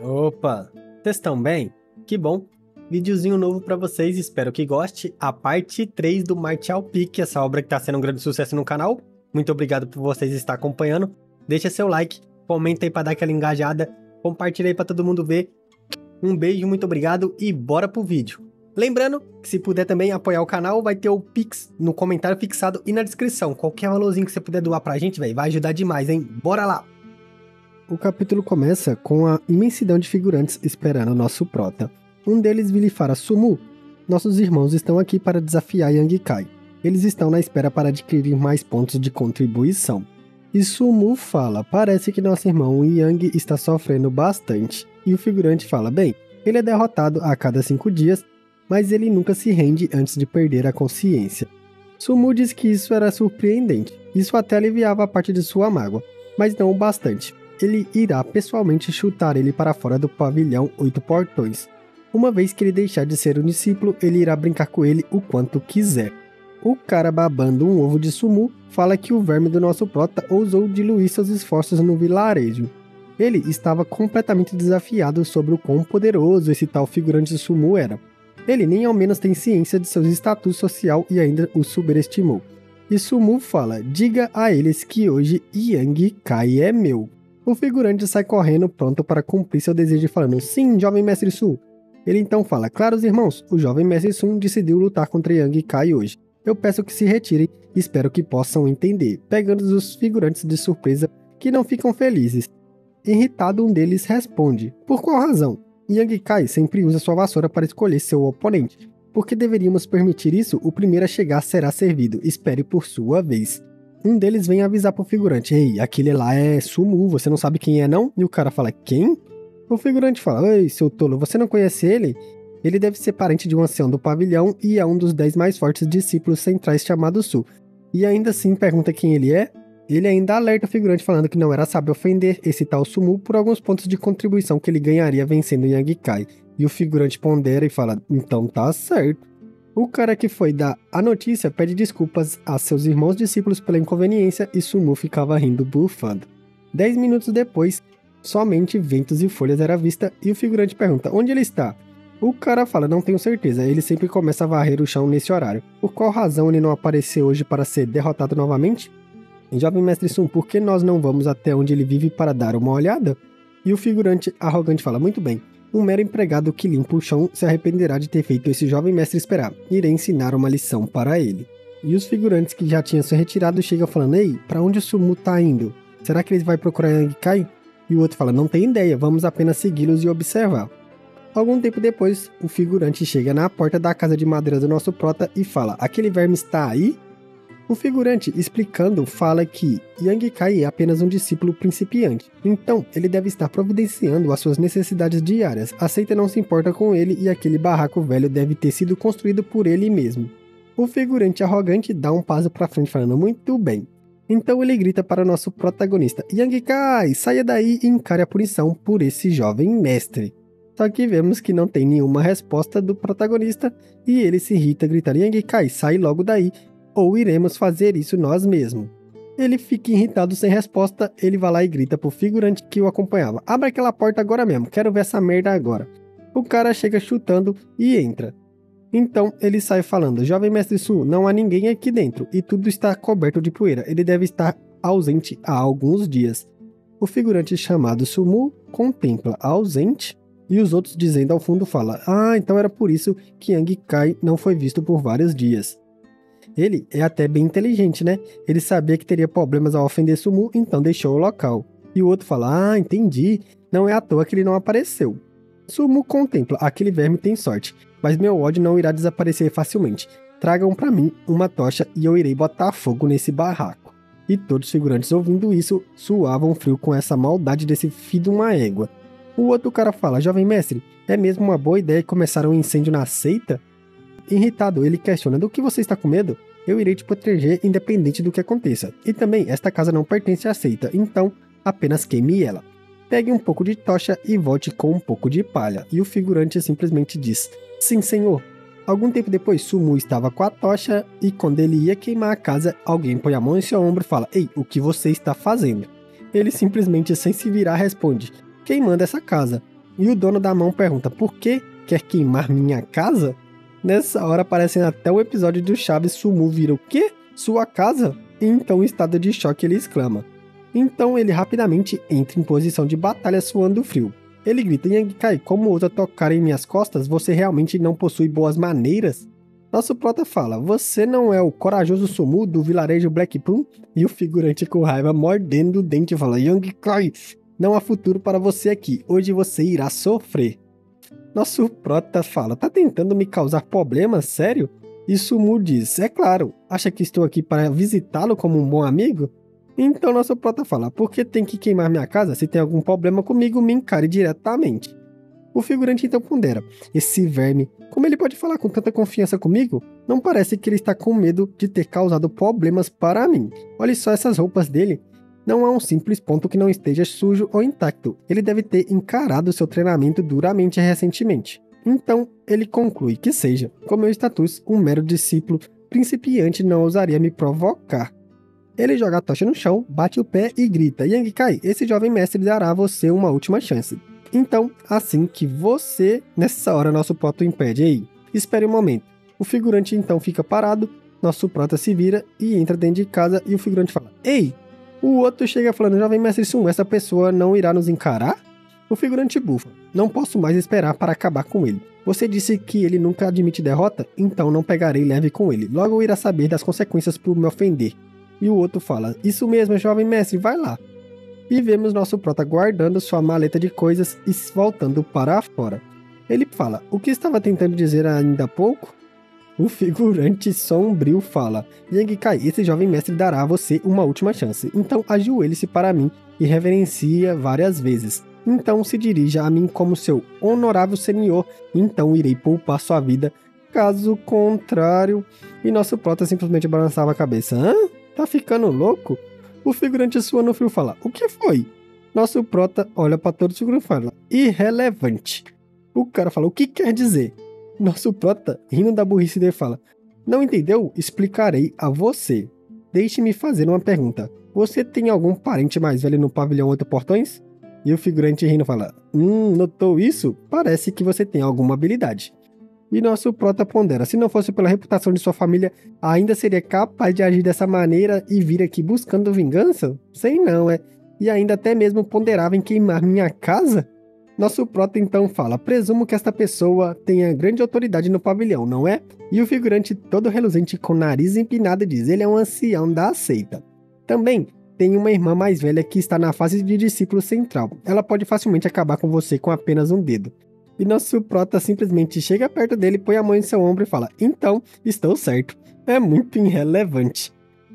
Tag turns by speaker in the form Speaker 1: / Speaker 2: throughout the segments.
Speaker 1: Opa, vocês estão bem? Que bom! Videozinho novo para vocês, espero que goste. A parte 3 do Martial Peak, essa obra que tá sendo um grande sucesso no canal. Muito obrigado por vocês estar acompanhando. Deixa seu like, comenta aí para dar aquela engajada, compartilha aí para todo mundo ver. Um beijo, muito obrigado e bora pro vídeo. Lembrando que se puder também apoiar o canal, vai ter o Pix no comentário fixado e na descrição. Qualquer valorzinho que você puder doar pra gente, véio, vai ajudar demais, hein? Bora lá! O capítulo começa com a imensidão de figurantes esperando nosso prota. Um deles vilifara Sumu. Nossos irmãos estão aqui para desafiar Yang Kai. Eles estão na espera para adquirir mais pontos de contribuição. E Sumu fala: Parece que nosso irmão Yang está sofrendo bastante. E o figurante fala: Bem, ele é derrotado a cada cinco dias, mas ele nunca se rende antes de perder a consciência. Sumu diz que isso era surpreendente. Isso até aliviava a parte de sua mágoa, mas não o bastante. Ele irá pessoalmente chutar ele para fora do pavilhão Oito Portões. Uma vez que ele deixar de ser um discípulo, ele irá brincar com ele o quanto quiser. O cara babando um ovo de sumu fala que o verme do nosso prota ousou diluir seus esforços no vilarejo. Ele estava completamente desafiado sobre o quão poderoso esse tal figurante de sumu era. Ele nem ao menos tem ciência de seu status social e ainda o superestimou. E Sumu fala: diga a eles que hoje Yang Kai é meu. O figurante sai correndo pronto para cumprir seu desejo falando: sim, jovem mestre Su, ele então fala: Claros irmãos, o jovem Mestre Sun decidiu lutar contra Yang e Kai hoje. Eu peço que se retirem e espero que possam entender, pegando os figurantes de surpresa que não ficam felizes. Irritado, um deles responde: Por qual razão? Yang Kai sempre usa sua vassoura para escolher seu oponente. Por que deveríamos permitir isso? O primeiro a chegar será servido. Espere por sua vez. Um deles vem avisar pro figurante: Ei, aquele lá é Sumu, você não sabe quem é não? E o cara fala: Quem? O figurante fala: Ei, seu tolo, você não conhece ele? Ele deve ser parente de um ancião do pavilhão e é um dos dez mais fortes discípulos centrais chamado Su. E ainda assim pergunta quem ele é. Ele ainda alerta o figurante falando que não era sábio ofender esse tal Sumu por alguns pontos de contribuição que ele ganharia vencendo Yang Kai. E o figurante pondera e fala: Então tá certo. O cara que foi dar a notícia pede desculpas a seus irmãos discípulos pela inconveniência e Sumu ficava rindo bufando. Dez minutos depois, Somente ventos e folhas era vista e o figurante pergunta onde ele está. O cara fala, não tenho certeza, ele sempre começa a varrer o chão nesse horário. Por qual razão ele não apareceu hoje para ser derrotado novamente? Jovem Mestre Sun, por que nós não vamos até onde ele vive para dar uma olhada? E o figurante arrogante fala, muito bem, um mero empregado que limpa o chão se arrependerá de ter feito esse jovem mestre esperar. Irei ensinar uma lição para ele. E os figurantes que já tinham se retirado chegam falando, ei, para onde o Sumu tá indo? Será que ele vai procurar Yang Kai? E o outro fala: Não tem ideia, vamos apenas segui-los e observar. Algum tempo depois, o figurante chega na porta da casa de madeira do nosso prota e fala: Aquele verme está aí? O figurante, explicando, fala que Yang Kai é apenas um discípulo principiante, então ele deve estar providenciando as suas necessidades diárias. Aceita não se importa com ele e aquele barraco velho deve ter sido construído por ele mesmo. O figurante arrogante dá um passo para frente, falando: Muito bem, então ele grita para nosso protagonista: Yang Kai, saia daí e encare a punição por esse jovem mestre. Só que vemos que não tem nenhuma resposta do protagonista e ele se irrita gritando: Yang Kai, sai logo daí, ou iremos fazer isso nós mesmos. Ele fica irritado sem resposta, ele vai lá e grita pro figurante que o acompanhava: Abra aquela porta agora mesmo, quero ver essa merda agora. O cara chega chutando e entra. Então ele sai falando: Jovem Mestre Su, não há ninguém aqui dentro e tudo está coberto de poeira. Ele deve estar ausente há alguns dias. O figurante chamado Sumu contempla ausente e os outros dizendo ao fundo fala: Ah, então era por isso que Yang Kai não foi visto por vários dias. Ele é até bem inteligente, né? Ele sabia que teria problemas ao ofender Sumu, então deixou o local. E o outro fala: Ah, entendi. Não é à toa que ele não apareceu. Sumu contempla, aquele verme tem sorte mas meu ódio não irá desaparecer facilmente. Tragam para mim uma tocha e eu irei botar fogo nesse barraco. E todos os figurantes ouvindo isso suavam frio com essa maldade desse filho de uma égua. O outro cara fala: Jovem mestre, é mesmo uma boa ideia começar um incêndio na seita? Irritado, ele questiona: Do que você está com medo? Eu irei te proteger independente do que aconteça. E também, esta casa não pertence à seita, então apenas queime ela. Pegue um pouco de tocha e volte com um pouco de palha. E o figurante simplesmente diz: Sim, senhor. Algum tempo depois, Sumu estava com a tocha e quando ele ia queimar a casa, alguém põe a mão em seu ombro e fala: Ei, o que você está fazendo? Ele simplesmente, sem se virar, responde: Quem manda essa casa? e o dono da mão pergunta: Por que quer queimar minha casa? Nessa hora aparece até o episódio do Chaves Sumu vira o quê? Sua casa? Então, em estado de choque, ele exclama. Então ele rapidamente entra em posição de batalha suando frio. Ele grita: Yang Kai, como ousa tocar em minhas costas? Você realmente não possui boas maneiras? Nosso prota fala: Você não é o corajoso Sumu do vilarejo Black Plum? E o figurante com raiva mordendo o dente fala: Yang Kai, não há futuro para você aqui. Hoje você irá sofrer. Nosso prota fala: Tá tentando me causar problemas? Sério? E Sumu diz: É claro. Acha que estou aqui para visitá-lo como um bom amigo? Então nosso prota fala: Por que tem que queimar minha casa? Se tem algum problema comigo, me encare diretamente. O figurante então pondera: Esse verme, como ele pode falar com tanta confiança comigo? Não parece que ele está com medo de ter causado problemas para mim. Olhe só essas roupas dele. Não há um simples ponto que não esteja sujo ou intacto. Ele deve ter encarado seu treinamento duramente recentemente. Então, ele conclui que seja, com meu status, um mero discípulo principiante não ousaria me provocar. Ele joga a tocha no chão, bate o pé e grita: Yang Kai, esse jovem mestre dará a você uma última chance. Então, assim que você, nessa hora, nosso proto impede. Ei, espere um momento. O figurante então fica parado, nosso prota se vira e entra dentro de casa e o figurante fala: Ei! O outro chega falando: Jovem Mestre Sun, essa pessoa não irá nos encarar? O figurante bufa: Não posso mais esperar para acabar com ele. Você disse que ele nunca admite derrota? Então não pegarei leve com ele. Logo irá saber das consequências por me ofender. E o outro fala: Isso mesmo, jovem mestre, vai lá e vemos nosso prota guardando sua maleta de coisas e voltando para fora. Ele fala: O que estava tentando dizer ainda há pouco? O figurante sombrio fala: Yang Kai, esse jovem mestre dará a você uma última chance. Então ajoelhe-se para mim e reverencia várias vezes. Então se dirija a mim como seu honorável senhor. Então irei poupar sua vida. Caso contrário. E nosso prota simplesmente balançava a cabeça: Hã? Tá ficando louco? O figurante sua no fio fala: O que foi? Nosso prota olha para todo o figurante e fala: Irrelevante. O cara fala: O que quer dizer? Nosso prota, rindo da burrice dele, fala: Não entendeu? Explicarei a você. Deixe-me fazer uma pergunta. Você tem algum parente mais velho no pavilhão Oito Portões? E o figurante rindo fala: Hum, notou isso? Parece que você tem alguma habilidade. E nosso prota pondera: se não fosse pela reputação de sua família, ainda seria capaz de agir dessa maneira e vir aqui buscando vingança? Sei não, é. E ainda até mesmo ponderava em queimar minha casa? Nosso prota então fala: presumo que esta pessoa tenha grande autoridade no pavilhão, não é? E o figurante, todo reluzente com nariz empinado, diz: ele é um ancião da seita. Também tem uma irmã mais velha que está na fase de discípulo central. Ela pode facilmente acabar com você com apenas um dedo. E nosso prota simplesmente chega perto dele, põe a mão em seu ombro e fala: Então, estou certo. É muito irrelevante.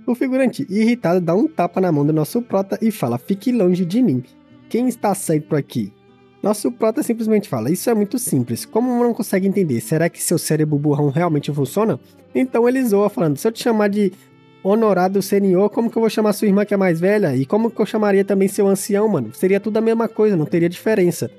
Speaker 1: O figurante, irritado, dá um tapa na mão do nosso prota e fala: Fique longe de mim. Quem está certo aqui? Nosso prota simplesmente fala: Isso é muito simples. Como não consegue entender? Será que seu cérebro burrão realmente funciona? Então ele zoa, falando: Se eu te chamar de honorado senhor, como que eu vou chamar sua irmã que é mais velha? E como que eu chamaria também seu ancião, mano? Seria tudo a mesma coisa, não teria diferença.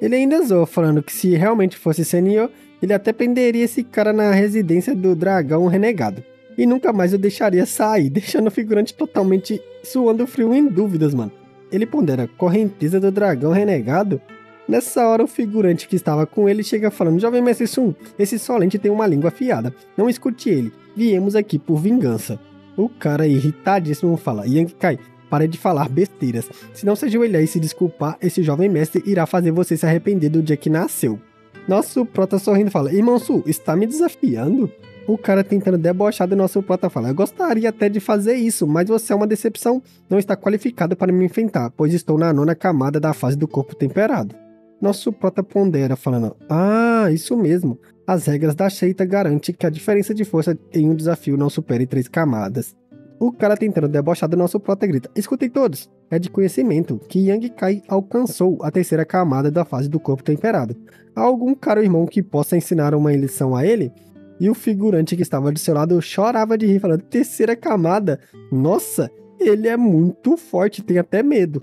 Speaker 1: Ele ainda zoou, falando que se realmente fosse Senhor, ele até prenderia esse cara na residência do dragão renegado. E nunca mais eu deixaria sair, deixando o figurante totalmente suando frio em dúvidas, mano. Ele pondera, correnteza do dragão renegado? Nessa hora, o figurante que estava com ele chega falando: Jovem Mestre Sun, esse Solente tem uma língua afiada. Não escute ele. Viemos aqui por vingança. O cara irritadíssimo fala: Yang Kai, Pare de falar besteiras. Se não se ajoelhar e se desculpar, esse jovem mestre irá fazer você se arrepender do dia que nasceu. Nosso prota sorrindo fala: Irmão Su, está me desafiando? O cara tentando debochar do nosso prota fala: Eu gostaria até de fazer isso, mas você é uma decepção. Não está qualificado para me enfrentar, pois estou na nona camada da fase do corpo temperado. Nosso prota pondera, falando: Ah, isso mesmo. As regras da Sheita garantem que a diferença de força em um desafio não supere três camadas. O cara tentando debochar do nosso prota grita: Escutem todos! É de conhecimento que Yang Kai alcançou a terceira camada da fase do corpo temperado. Há algum caro irmão que possa ensinar uma lição a ele? E o figurante que estava do seu lado chorava de rir, falando: Terceira camada? Nossa, ele é muito forte, tem até medo.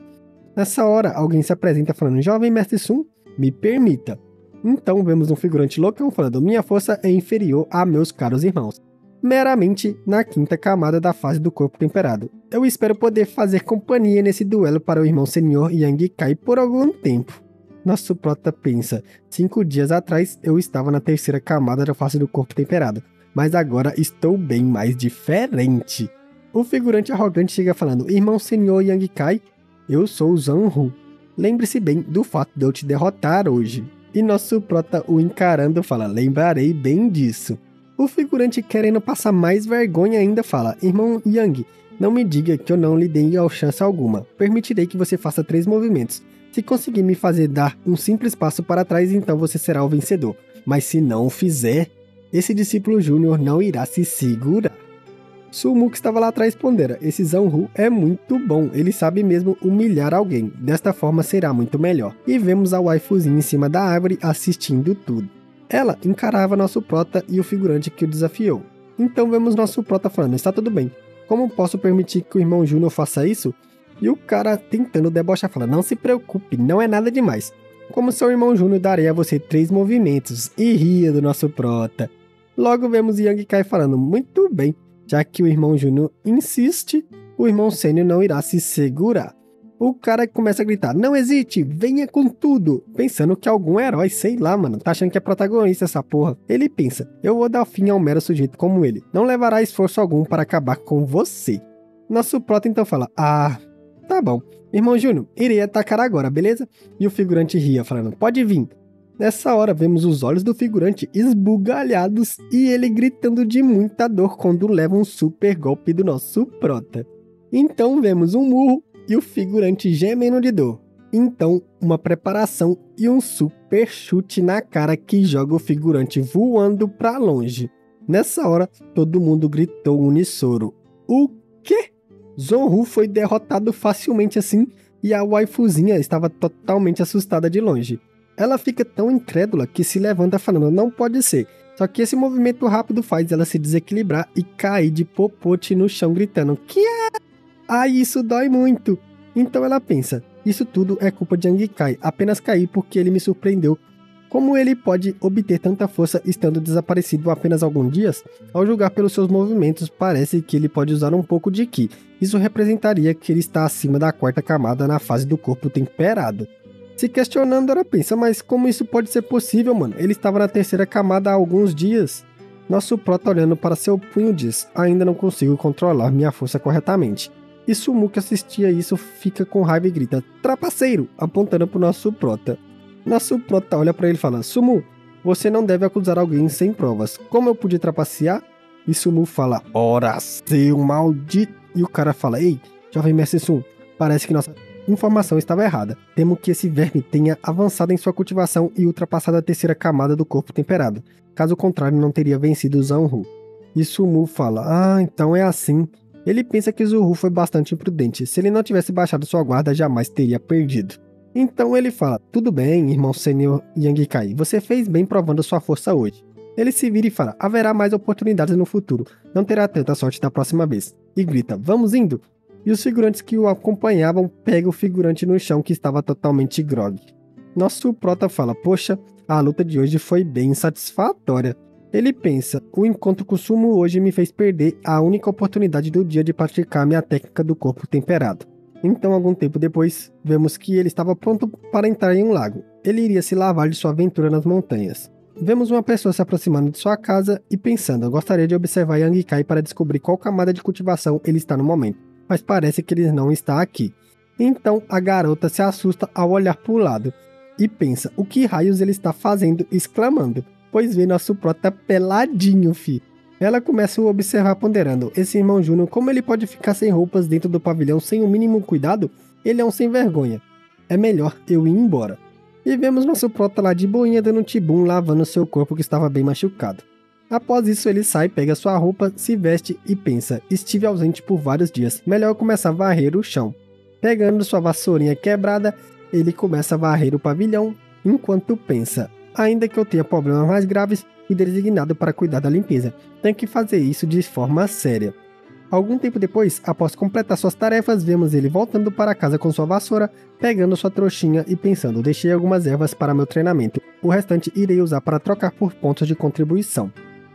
Speaker 1: Nessa hora, alguém se apresenta falando: Jovem Mestre Sun, me permita. Então vemos um figurante loucão falando: Minha força é inferior a meus caros irmãos meramente na quinta camada da fase do corpo temperado. Eu espero poder fazer companhia nesse duelo para o irmão senhor Yang Kai por algum tempo. Nosso prota pensa: cinco dias atrás eu estava na terceira camada da face do corpo temperado, mas agora estou bem mais diferente. O figurante arrogante chega falando: Irmão senhor Yang Kai, eu sou o Zanru. Lembre-se bem do fato de eu te derrotar hoje. E nosso prota o encarando fala: Lembrarei bem disso. O figurante, querendo passar mais vergonha, ainda fala: Irmão Yang, não me diga que eu não lhe dei chance alguma. Permitirei que você faça três movimentos. Se conseguir me fazer dar um simples passo para trás, então você será o vencedor. Mas se não o fizer, esse discípulo júnior não irá se segurar. Sumu que estava lá atrás pondera, esse Zanru é muito bom, ele sabe mesmo humilhar alguém, desta forma será muito melhor. E vemos a waifuzinha em cima da árvore assistindo tudo. Ela encarava nosso prota e o figurante que o desafiou. Então vemos nosso prota falando, está tudo bem, como posso permitir que o irmão Júnior faça isso? E o cara tentando debochar fala, não se preocupe, não é nada demais. Como seu irmão Júnior daria a você três movimentos, e ria do nosso prota. Logo vemos Yang Kai falando, muito bem, já que o irmão Júnior insiste, o irmão Sênior não irá se segurar. O cara começa a gritar: Não existe, venha com tudo! Pensando que algum herói, sei lá, mano, tá achando que é protagonista essa porra. Ele pensa: Eu vou dar fim a um mero sujeito como ele. Não levará esforço algum para acabar com você. Nosso prota então fala: Ah, tá bom. Irmão Júnior, irei atacar agora, beleza? E o figurante ria, falando: Pode vir. Nessa hora, vemos os olhos do figurante esbugalhados e ele gritando de muita dor quando leva um super golpe do nosso prota. Então vemos um murro e o figurante gemendo de dor. Então, uma preparação e um super chute na cara que joga o figurante voando para longe. Nessa hora, todo mundo gritou unissoro. O quê? Zonru foi derrotado facilmente assim e a waifuzinha estava totalmente assustada de longe. Ela fica tão incrédula que se levanta falando: não pode ser. Só que esse movimento rápido faz ela se desequilibrar e cair de popote no chão, gritando: Que é? Ai, isso dói muito. Então ela pensa: Isso tudo é culpa de Angikai, apenas caí porque ele me surpreendeu. Como ele pode obter tanta força estando desaparecido apenas alguns dias? Ao julgar pelos seus movimentos, parece que ele pode usar um pouco de Ki. Isso representaria que ele está acima da quarta camada na fase do corpo temperado. Se questionando, ela pensa, mas como isso pode ser possível, mano? Ele estava na terceira camada há alguns dias. Nosso prota olhando para seu punho diz, ainda não consigo controlar minha força corretamente. E Sumu que assistia isso fica com raiva e grita, trapaceiro, apontando para o nosso prota. Nosso prota olha para ele e fala, Sumu, você não deve acusar alguém sem provas. Como eu pude trapacear? E Sumu fala, ora, seu maldito. E o cara fala, ei, jovem mestre Sum, parece que nossa informação estava errada. Temo que esse verme tenha avançado em sua cultivação e ultrapassado a terceira camada do corpo temperado. Caso contrário, não teria vencido Zanru. E Sumu fala: Ah, então é assim. Ele pensa que Zuru foi bastante imprudente. Se ele não tivesse baixado sua guarda, jamais teria perdido. Então ele fala: Tudo bem, irmão senhor Yang Kai, você fez bem provando sua força hoje. Ele se vira e fala: Haverá mais oportunidades no futuro. Não terá tanta sorte da próxima vez. E grita: Vamos indo! E os figurantes que o acompanhavam pegam o figurante no chão que estava totalmente grog. Nosso prota fala: Poxa, a luta de hoje foi bem satisfatória. Ele pensa: o encontro com o Sumo hoje me fez perder a única oportunidade do dia de praticar minha técnica do corpo temperado. Então, algum tempo depois, vemos que ele estava pronto para entrar em um lago. Ele iria se lavar de sua aventura nas montanhas. Vemos uma pessoa se aproximando de sua casa e pensando: gostaria de observar Yang Kai para descobrir qual camada de cultivação ele está no momento mas parece que ele não está aqui. Então a garota se assusta ao olhar para o lado e pensa: o que raios ele está fazendo? exclamando, pois vê nosso prota peladinho, fi. Ela começa a observar ponderando: esse irmão Júnior, como ele pode ficar sem roupas dentro do pavilhão sem o mínimo cuidado? Ele é um sem vergonha. É melhor eu ir embora. E vemos nosso prota lá de boinha dando um tibum lavando seu corpo que estava bem machucado. Após isso, ele sai, pega sua roupa, se veste e pensa: estive ausente por vários dias, melhor começar a varrer o chão. Pegando sua vassourinha quebrada, ele começa a varrer o pavilhão, enquanto pensa: ainda que eu tenha problemas mais graves, fui designado para cuidar da limpeza. Tenho que fazer isso de forma séria. Algum tempo depois, após completar suas tarefas, vemos ele voltando para casa com sua vassoura, pegando sua trouxinha e pensando: deixei algumas ervas para meu treinamento, o restante irei usar para trocar por pontos de contribuição.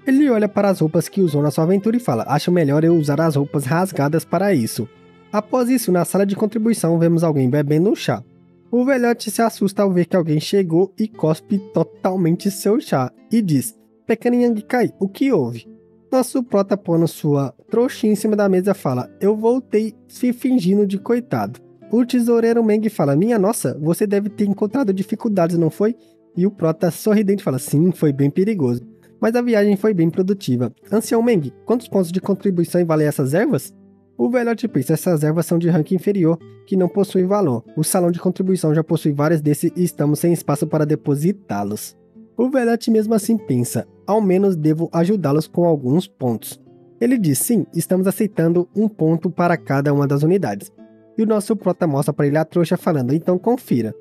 Speaker 1: Ele olha para as roupas que usou na sua aventura e fala: Acho melhor eu usar as roupas rasgadas para isso. Após isso, na sala de contribuição, vemos alguém bebendo um chá. O velhote se assusta ao ver que alguém chegou e cospe totalmente seu chá e diz: Pequeno Yangikai, o que houve? Nosso prota põe sua trouxinha em cima da mesa fala: Eu voltei se fingindo de coitado. O tesoureiro Meng fala: Minha nossa, você deve ter encontrado dificuldades, não foi? E o prota sorridente fala: Sim, foi bem perigoso. Mas a viagem foi bem produtiva. Ancião Meng, quantos pontos de contribuição valem essas ervas? O velhote pensa, essas ervas são de ranking inferior, que não possuem valor. O salão de contribuição já possui vários desses e estamos sem espaço para depositá-los. O velhote mesmo assim pensa, ao menos devo ajudá-los com alguns pontos. Ele diz, sim, estamos aceitando um ponto para cada uma das unidades. E o nosso prota mostra para ele a trouxa falando, então confira.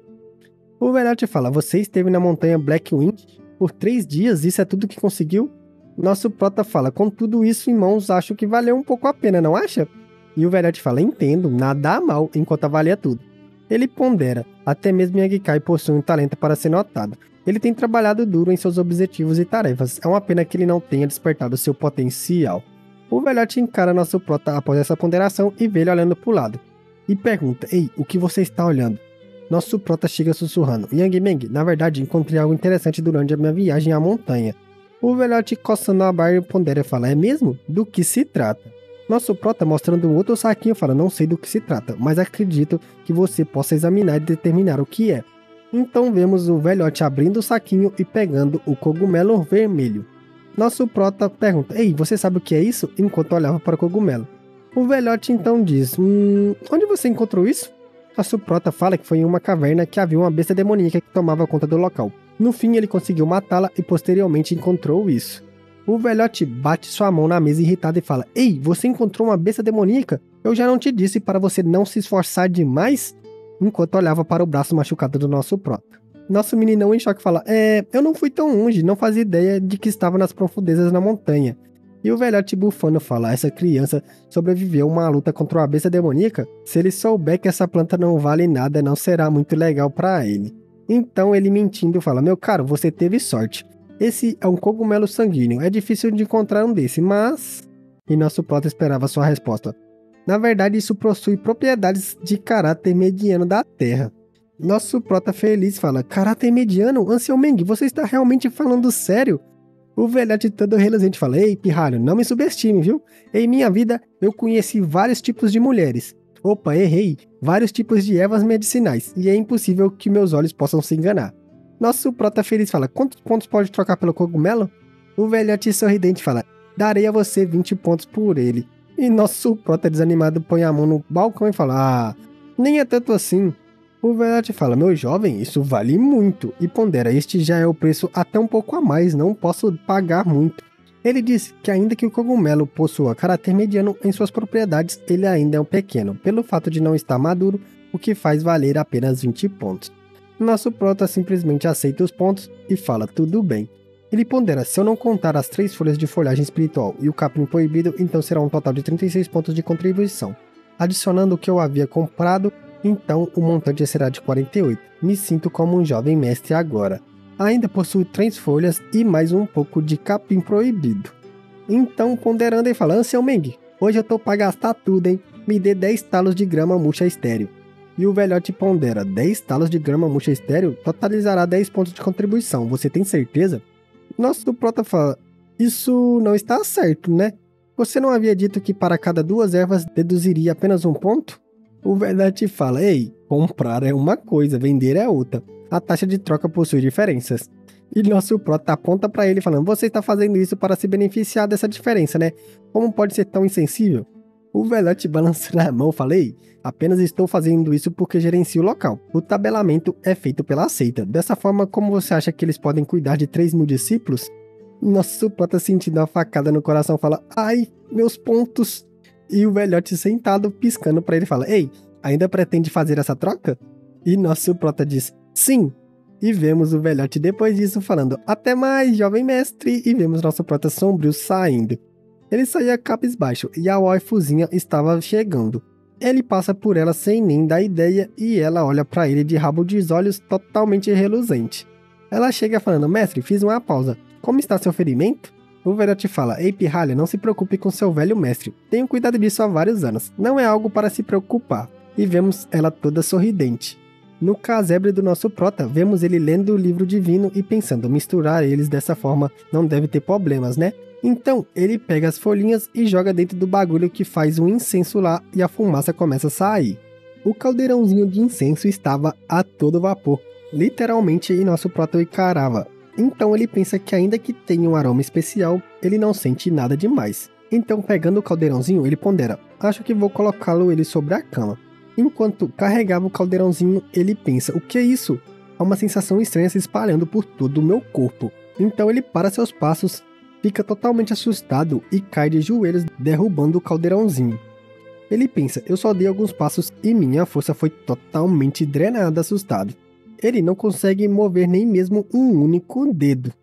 Speaker 1: O velhote fala, você esteve na montanha Blackwind por três dias, isso é tudo que conseguiu? Nosso prota fala, com tudo isso em mãos, acho que valeu um pouco a pena, não acha? E o velhote fala: Entendo, nada mal enquanto avalia tudo. Ele pondera, até mesmo Yagikai possui um talento para ser notado. Ele tem trabalhado duro em seus objetivos e tarefas, é uma pena que ele não tenha despertado seu potencial. O velhote encara nosso prota após essa ponderação e vê ele olhando para o lado. E pergunta: Ei, o que você está olhando? Nosso prota chega sussurrando: Yang Meng, na verdade encontrei algo interessante durante a minha viagem à montanha. O velhote coçando a barba pondera e fala: É mesmo? Do que se trata? Nosso prota mostrando um outro saquinho fala: Não sei do que se trata, mas acredito que você possa examinar e determinar o que é. Então vemos o velhote abrindo o saquinho e pegando o cogumelo vermelho. Nosso prota pergunta: Ei, você sabe o que é isso? Enquanto olhava para o cogumelo. O velhote então diz: Hum, onde você encontrou isso? Nosso prota fala que foi em uma caverna que havia uma besta demoníaca que tomava conta do local. No fim, ele conseguiu matá-la e posteriormente encontrou isso. O velhote bate sua mão na mesa irritado e fala: Ei, você encontrou uma besta demoníaca? Eu já não te disse para você não se esforçar demais? Enquanto olhava para o braço machucado do nosso prota. Nosso meninão em choque fala: É, eu não fui tão longe, não fazia ideia de que estava nas profundezas da montanha. E o velhote bufando fala: Essa criança sobreviveu a uma luta contra uma besta demoníaca? Se ele souber que essa planta não vale nada, não será muito legal para ele. Então ele mentindo fala: Meu caro, você teve sorte. Esse é um cogumelo sanguíneo. É difícil de encontrar um desse, mas. E nosso prota esperava sua resposta. Na verdade, isso possui propriedades de caráter mediano da Terra. Nosso prota feliz fala: Caráter mediano? Ancião Meng, você está realmente falando sério? O velhote todo reluzente fala: Ei, pirralho, não me subestime, viu? Em minha vida, eu conheci vários tipos de mulheres. Opa, errei. Vários tipos de ervas medicinais. E é impossível que meus olhos possam se enganar. Nosso prota feliz fala: Quantos pontos pode trocar pelo cogumelo? O velhote sorridente fala: Darei a você 20 pontos por ele. E nosso prota desanimado põe a mão no balcão e fala: Ah, nem é tanto assim. O velhote fala: Meu jovem, isso vale muito. E pondera: Este já é o preço até um pouco a mais, não posso pagar muito. Ele diz que, ainda que o cogumelo possua caráter mediano em suas propriedades, ele ainda é um pequeno, pelo fato de não estar maduro, o que faz valer apenas 20 pontos. Nosso prota simplesmente aceita os pontos e fala tudo bem. Ele pondera, se eu não contar as três folhas de folhagem espiritual e o capim proibido, então será um total de 36 pontos de contribuição. Adicionando o que eu havia comprado, então o montante será de 48. Me sinto como um jovem mestre agora. Ainda possuo três folhas e mais um pouco de capim proibido. Então, ponderando e falando, seu Meng, hoje eu tô pra gastar tudo, hein? Me dê 10 talos de grama murcha estéreo. E o velhote pondera 10 talos de grama murcha estéreo totalizará 10 pontos de contribuição. Você tem certeza? Nosso prota fala: Isso não está certo, né? Você não havia dito que para cada duas ervas deduziria apenas um ponto? O velhote fala: Ei, comprar é uma coisa, vender é outra. A taxa de troca possui diferenças. E nosso prota aponta para ele falando: Você está fazendo isso para se beneficiar dessa diferença, né? Como pode ser tão insensível? O velhote balançando a mão, falei, apenas estou fazendo isso porque gerencio o local. O tabelamento é feito pela seita. Dessa forma, como você acha que eles podem cuidar de 3 mil discípulos? Nosso prota sentindo uma facada no coração fala, ai, meus pontos. E o velhote sentado, piscando para ele, fala, ei, ainda pretende fazer essa troca? E nosso prota diz, sim. E vemos o velhote depois disso falando, até mais, jovem mestre. E vemos nosso prota sombrio saindo. Ele saía cabisbaixo e a waifuzinha estava chegando. Ele passa por ela sem nem dar ideia e ela olha para ele de rabo de olhos totalmente reluzente. Ela chega falando: Mestre, fiz uma pausa. Como está seu ferimento? O velhote fala: Ei, pirralha, não se preocupe com seu velho mestre. Tenho cuidado disso há vários anos. Não é algo para se preocupar. E vemos ela toda sorridente. No casebre do nosso prota, vemos ele lendo o livro divino e pensando, misturar eles dessa forma não deve ter problemas, né? Então, ele pega as folhinhas e joga dentro do bagulho que faz um incenso lá e a fumaça começa a sair. O caldeirãozinho de incenso estava a todo vapor, literalmente e nosso prota encarava. Então ele pensa que ainda que tenha um aroma especial, ele não sente nada demais. Então, pegando o caldeirãozinho, ele pondera: Acho que vou colocá-lo ele sobre a cama. Enquanto carregava o caldeirãozinho, ele pensa: O que é isso? Há uma sensação estranha se espalhando por todo o meu corpo. Então ele para seus passos, fica totalmente assustado e cai de joelhos, derrubando o caldeirãozinho. Ele pensa: Eu só dei alguns passos e minha força foi totalmente drenada, assustado. Ele não consegue mover nem mesmo um único dedo.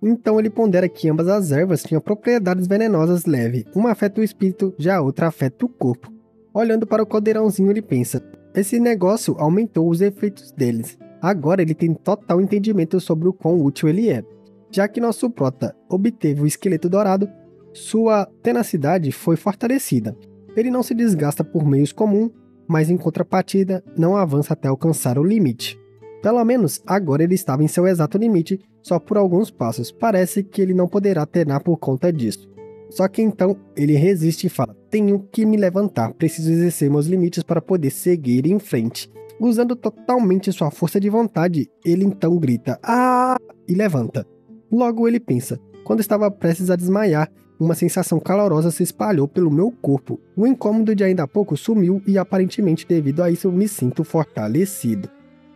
Speaker 1: Então ele pondera que ambas as ervas tinham propriedades venenosas leve. Uma afeta o espírito, já a outra afeta o corpo. Olhando para o caldeirãozinho, ele pensa: esse negócio aumentou os efeitos deles. Agora ele tem total entendimento sobre o quão útil ele é. Já que nosso prota obteve o esqueleto dourado, sua tenacidade foi fortalecida. Ele não se desgasta por meios comuns, mas em contrapartida não avança até alcançar o limite. Pelo menos agora ele estava em seu exato limite, só por alguns passos. Parece que ele não poderá treinar por conta disso. Só que então ele resiste e fala: Tenho que me levantar, preciso exercer meus limites para poder seguir em frente. Usando totalmente sua força de vontade, ele então grita: Ah! e levanta. Logo ele pensa: Quando estava prestes a desmaiar, uma sensação calorosa se espalhou pelo meu corpo. O incômodo de ainda há pouco sumiu e aparentemente devido a isso me sinto fortalecido.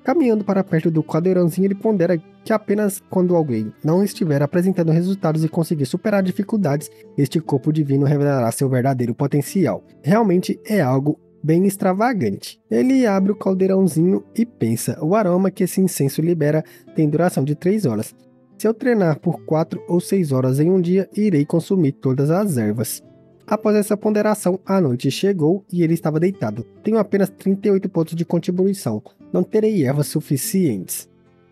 Speaker 1: Caminhando para perto do quadrãozinho, ele pondera que apenas quando alguém não estiver apresentando resultados e conseguir superar dificuldades, este corpo divino revelará seu verdadeiro potencial. Realmente é algo bem extravagante. Ele abre o caldeirãozinho e pensa: o aroma que esse incenso libera tem duração de 3 horas. Se eu treinar por 4 ou 6 horas em um dia, irei consumir todas as ervas. Após essa ponderação, a noite chegou e ele estava deitado. Tenho apenas 38 pontos de contribuição. Não terei ervas suficientes.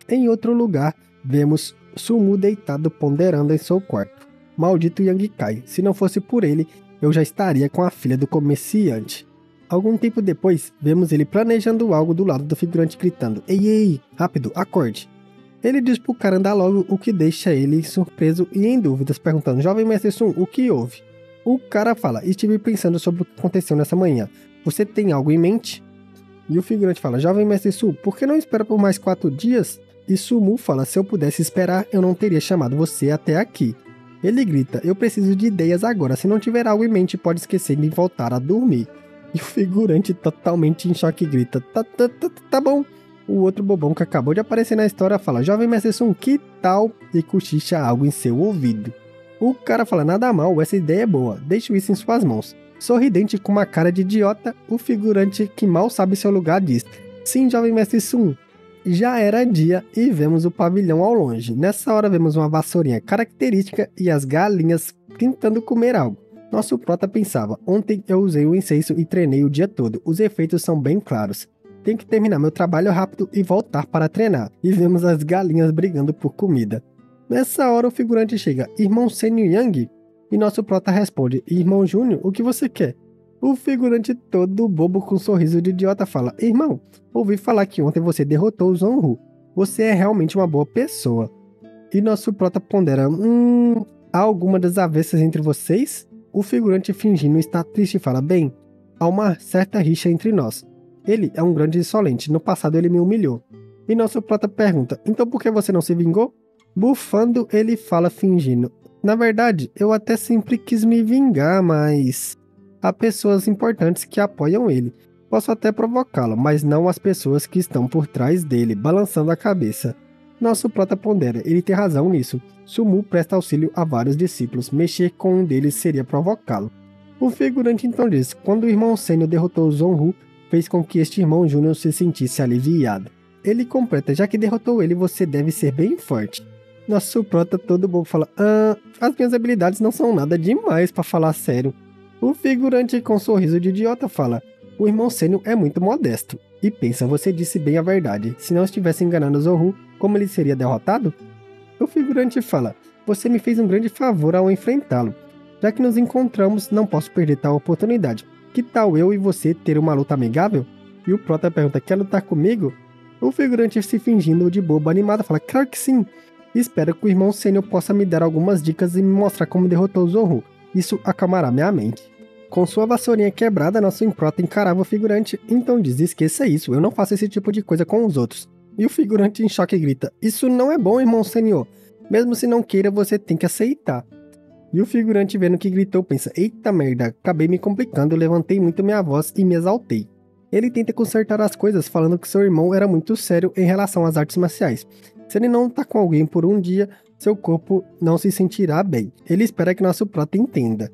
Speaker 1: Em outro lugar, vemos Sumu deitado ponderando em seu quarto. Maldito Yang Kai. Se não fosse por ele, eu já estaria com a filha do comerciante. Algum tempo depois, vemos ele planejando algo do lado do figurante gritando: Ei, ei, rápido, acorde. Ele diz pro cara andar logo, o que deixa ele surpreso e em dúvidas, perguntando: Jovem Mestre Sun, o que houve? O cara fala: Estive pensando sobre o que aconteceu nessa manhã. Você tem algo em mente? E o figurante fala: Jovem Mestre Su, por que não espera por mais quatro dias? E Sumu fala: Se eu pudesse esperar, eu não teria chamado você até aqui. Ele grita: Eu preciso de ideias agora. Se não tiver algo em mente, pode esquecer de voltar a dormir. E o figurante, totalmente em choque, grita: Tá, tá, tá, tá bom. O outro bobão que acabou de aparecer na história fala: Jovem Mestre Sun, que tal? E cochicha algo em seu ouvido. O cara fala: nada mal, essa ideia é boa, deixo isso em suas mãos. Sorridente com uma cara de idiota, o figurante que mal sabe seu lugar diz: Sim, jovem mestre Sun. Já era dia e vemos o pavilhão ao longe. Nessa hora vemos uma vassourinha característica e as galinhas tentando comer algo. Nosso prota pensava: Ontem eu usei o incenso e treinei o dia todo. Os efeitos são bem claros. Tenho que terminar meu trabalho rápido e voltar para treinar. E vemos as galinhas brigando por comida. Nessa hora o figurante chega, irmão Senyu Yang, e nosso prota responde, irmão Júnior, o que você quer? O figurante todo bobo com um sorriso de idiota fala, irmão, ouvi falar que ontem você derrotou o Zonru. Você é realmente uma boa pessoa. E nosso prota pondera, hum, há alguma desavenças entre vocês? O figurante fingindo estar triste fala, bem, há uma certa rixa entre nós. Ele é um grande insolente, no passado ele me humilhou. E nosso prota pergunta, então por que você não se vingou? Bufando, ele fala fingindo. Na verdade, eu até sempre quis me vingar, mas. Há pessoas importantes que apoiam ele. Posso até provocá-lo, mas não as pessoas que estão por trás dele, balançando a cabeça. Nosso prota pondera, ele tem razão nisso. Sumu presta auxílio a vários discípulos, mexer com um deles seria provocá-lo. O figurante então diz: quando o irmão Sênio derrotou Zonru, fez com que este irmão Júnior se sentisse aliviado. Ele completa: já que derrotou ele, você deve ser bem forte. Nosso prota todo bobo fala: Ah, as minhas habilidades não são nada demais para falar sério. O figurante com um sorriso de idiota fala: O irmão Sênio é muito modesto. E pensa, você disse bem a verdade. Se não estivesse enganando Zorru, como ele seria derrotado? O figurante fala: Você me fez um grande favor ao enfrentá-lo. Já que nos encontramos, não posso perder tal oportunidade. Que tal eu e você ter uma luta amigável? E o prota pergunta: Quer lutar comigo? O figurante se fingindo de bobo animado fala, claro que sim. Espero que o irmão sênior possa me dar algumas dicas e me mostrar como derrotou o Zorro. Isso acalmará minha mente. Com sua vassourinha quebrada, nosso improta encarava o figurante, então diz, esqueça isso, eu não faço esse tipo de coisa com os outros. E o figurante em choque grita, isso não é bom, irmão senhor. Mesmo se não queira, você tem que aceitar. E o figurante vendo que gritou pensa, eita merda, acabei me complicando, levantei muito minha voz e me exaltei. Ele tenta consertar as coisas falando que seu irmão era muito sério em relação às artes marciais. Se ele não tá com alguém por um dia, seu corpo não se sentirá bem. Ele espera que nosso prota entenda.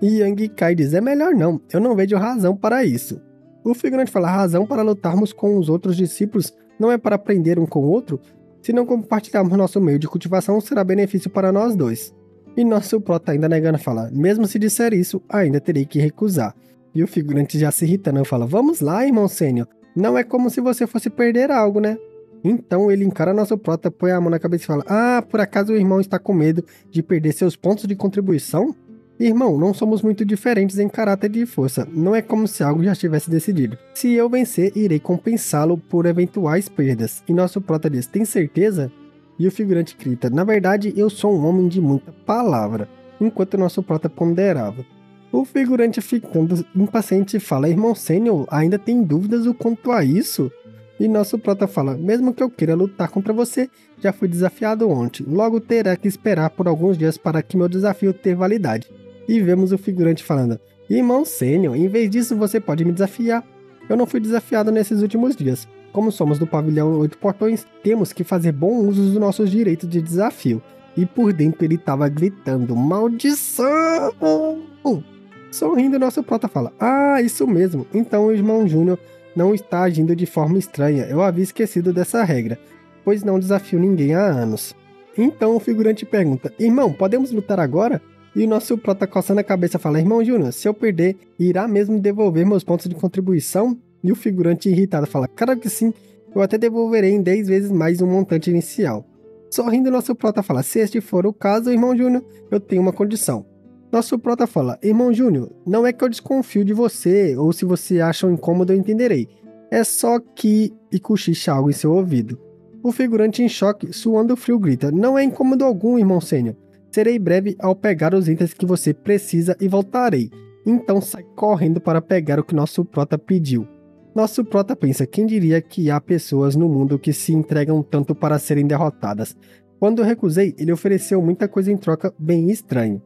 Speaker 1: E Yang Kai diz: é melhor não, eu não vejo razão para isso. O figurante fala: a razão para lutarmos com os outros discípulos não é para aprender um com o outro? Se não compartilharmos nosso meio de cultivação, será benefício para nós dois. E nosso prota ainda negando fala: mesmo se disser isso, ainda terei que recusar. E o figurante já se irritando fala: Vamos lá, irmão sênior. Não é como se você fosse perder algo, né? Então ele encara nosso prota, põe a mão na cabeça e fala: Ah, por acaso o irmão está com medo de perder seus pontos de contribuição? Irmão, não somos muito diferentes em caráter de força. Não é como se algo já estivesse decidido. Se eu vencer, irei compensá-lo por eventuais perdas. E nosso prota diz: Tem certeza? E o figurante grita: Na verdade, eu sou um homem de muita palavra. Enquanto nosso prota ponderava. O figurante ficando impaciente fala: Irmão Sênior, ainda tem dúvidas o quanto a isso? E nosso prota fala: Mesmo que eu queira lutar contra você, já fui desafiado ontem. Logo terá que esperar por alguns dias para que meu desafio ter validade. E vemos o figurante falando: Irmão Sênior, em vez disso você pode me desafiar. Eu não fui desafiado nesses últimos dias. Como somos do pavilhão Oito Portões, temos que fazer bom uso dos nossos direitos de desafio. E por dentro ele estava gritando: Maldição! Sorrindo, nosso prota fala: Ah, isso mesmo. Então o irmão Júnior não está agindo de forma estranha. Eu havia esquecido dessa regra, pois não desafio ninguém há anos. Então o figurante pergunta: Irmão, podemos lutar agora? E o nosso prota coçando a cabeça fala: Irmão Júnior, se eu perder, irá mesmo devolver meus pontos de contribuição? E o figurante irritado fala: Claro que sim, eu até devolverei em 10 vezes mais o montante inicial. Sorrindo, nosso prota fala: Se este for o caso, irmão Júnior, eu tenho uma condição. Nosso prota fala: Irmão Júnior, não é que eu desconfio de você, ou se você acha um incômodo eu entenderei. É só que. e cochicha algo em seu ouvido. O figurante em choque, suando frio, grita: Não é incômodo algum, irmão sênior. Serei breve ao pegar os itens que você precisa e voltarei. Então sai correndo para pegar o que nosso prota pediu. Nosso prota pensa: quem diria que há pessoas no mundo que se entregam tanto para serem derrotadas? Quando recusei, ele ofereceu muita coisa em troca bem estranho.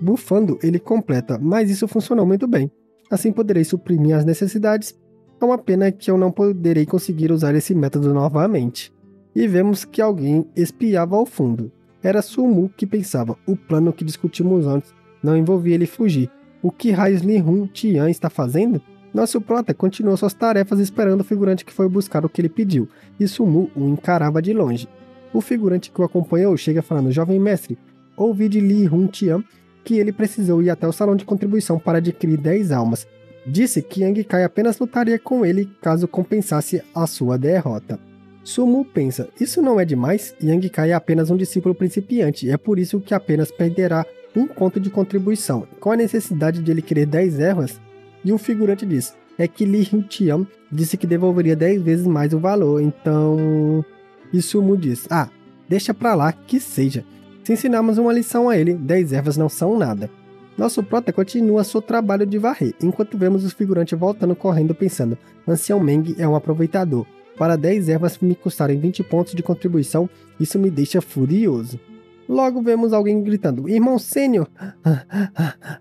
Speaker 1: Bufando, ele completa, mas isso funcionou muito bem. Assim poderei suprir minhas necessidades. É uma pena que eu não poderei conseguir usar esse método novamente. E vemos que alguém espiava ao fundo. Era Sumu que pensava, o plano que discutimos antes não envolvia ele fugir. O que raios Li Hun Tian está fazendo? Nosso prota continuou suas tarefas esperando o figurante que foi buscar o que ele pediu, e Sumu o encarava de longe. O figurante que o acompanhou chega falando, jovem mestre, ouvi de Li Hun Tian que ele precisou ir até o salão de contribuição para adquirir 10 almas. Disse que Yang Kai apenas lutaria com ele caso compensasse a sua derrota. Sumu pensa, isso não é demais? Yang Kai é apenas um discípulo principiante, é por isso que apenas perderá um ponto de contribuição. Com a necessidade de ele querer 10 ervas? E o figurante diz, é que Li Tian disse que devolveria 10 vezes mais o valor, então... E Sumu diz, ah, deixa pra lá, que seja. Se ensinarmos uma lição a ele, 10 ervas não são nada. Nosso prota continua seu trabalho de varrer, enquanto vemos os figurantes voltando correndo pensando, Ancião Meng é um aproveitador. Para 10 ervas me custarem 20 pontos de contribuição, isso me deixa furioso. Logo vemos alguém gritando, Irmão Sênior,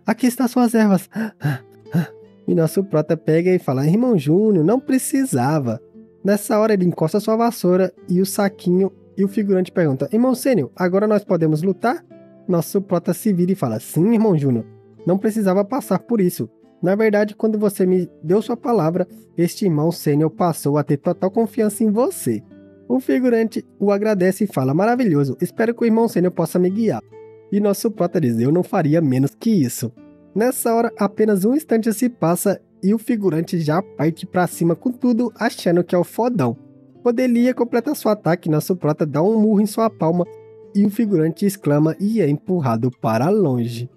Speaker 1: aqui estão suas ervas. E nosso prota pega e fala, Irmão Júnior, não precisava. Nessa hora ele encosta sua vassoura e o saquinho e o figurante pergunta: Irmão Sênio, agora nós podemos lutar? Nosso prota se vira e fala: Sim, irmão Júnior, não precisava passar por isso. Na verdade, quando você me deu sua palavra, este irmão sênior passou a ter total confiança em você. O figurante o agradece e fala: Maravilhoso, espero que o irmão sênior possa me guiar. E nosso prota diz: Eu não faria menos que isso. Nessa hora, apenas um instante se passa e o figurante já parte para cima com tudo, achando que é o fodão. Poderia completa seu ataque, nosso prota dá um murro em sua palma e o figurante exclama e é empurrado para longe.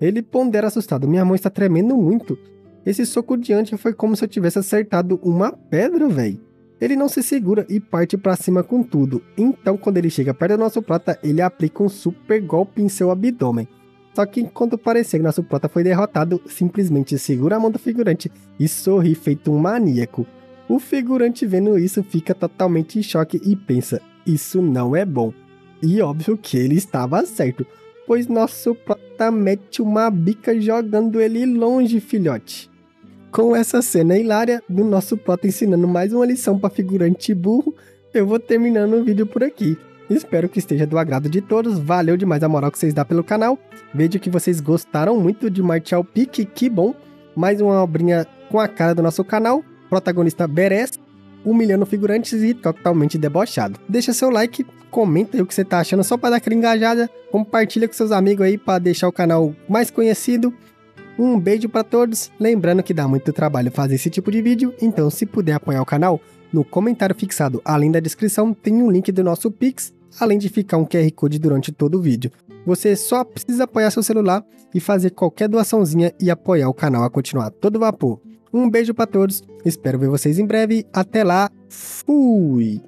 Speaker 1: Ele pondera assustado, minha mão está tremendo muito. Esse soco diante foi como se eu tivesse acertado uma pedra, velho. ele não se segura e parte para cima com tudo. Então, quando ele chega perto do nosso prota, ele aplica um super golpe em seu abdômen. Só que enquanto parecia que nosso prota foi derrotado, simplesmente segura a mão do figurante e sorri feito um maníaco. O figurante vendo isso fica totalmente em choque e pensa: isso não é bom. E óbvio que ele estava certo, pois nosso prota mete uma bica jogando ele longe, filhote. Com essa cena hilária do nosso prota ensinando mais uma lição para figurante burro, eu vou terminando o vídeo por aqui. Espero que esteja do agrado de todos, valeu demais a moral que vocês dão pelo canal. Vejo que vocês gostaram muito de Martial Peak, que bom. Mais uma obrinha com a cara do nosso canal, protagonista Beres, humilhando figurantes e totalmente debochado. Deixa seu like, comenta aí o que você tá achando só para dar aquela engajada, compartilha com seus amigos aí para deixar o canal mais conhecido. Um beijo para todos, lembrando que dá muito trabalho fazer esse tipo de vídeo, então se puder apoiar o canal, no comentário fixado, além da descrição, tem um link do nosso Pix, além de ficar um QR Code durante todo o vídeo. Você só precisa apoiar seu celular e fazer qualquer doaçãozinha e apoiar o canal a continuar todo vapor. Um beijo para todos, espero ver vocês em breve. Até lá, fui!